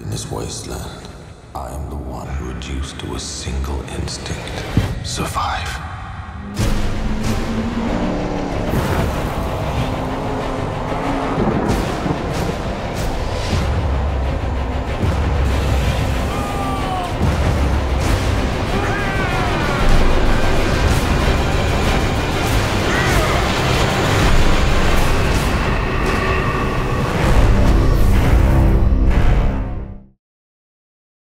In this wasteland, I am the one reduced to a single instinct survive.